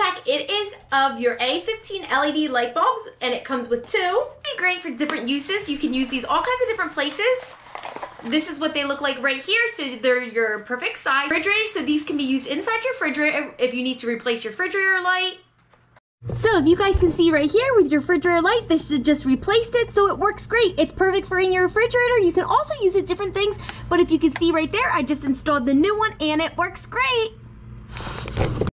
pack it is of your A15 LED light bulbs and it comes with two. Be great for different uses. You can use these all kinds of different places. This is what they look like right here. So they're your perfect size refrigerator. So these can be used inside your refrigerator if you need to replace your refrigerator light. So if you guys can see right here with your refrigerator light, this just replaced it, so it works great. It's perfect for in your refrigerator. You can also use it different things, but if you can see right there, I just installed the new one and it works great.